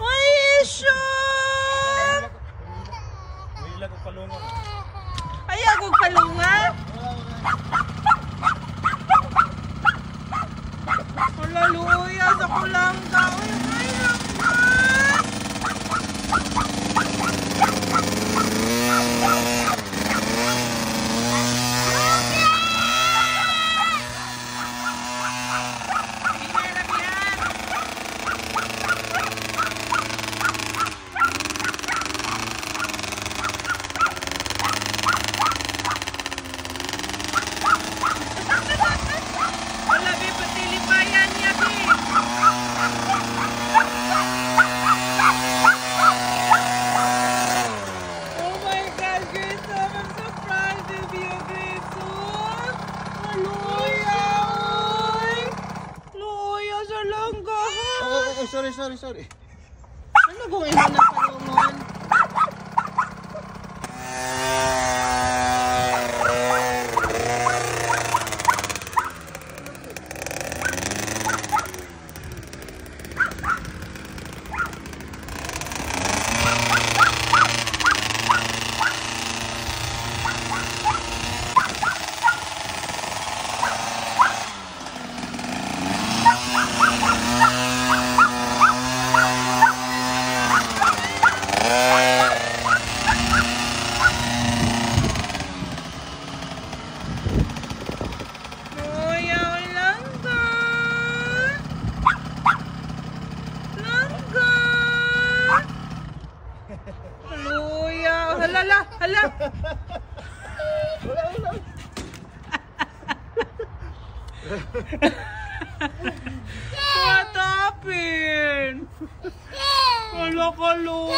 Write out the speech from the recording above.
Maisyo! Mahilag og palunga. Ayag og palunga? Wala luya sa kulang daw. Sorry, sorry, sorry. Ano gawin mo ng ala ala ala What happened? Ala kalon.